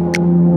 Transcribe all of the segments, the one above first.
you.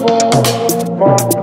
more.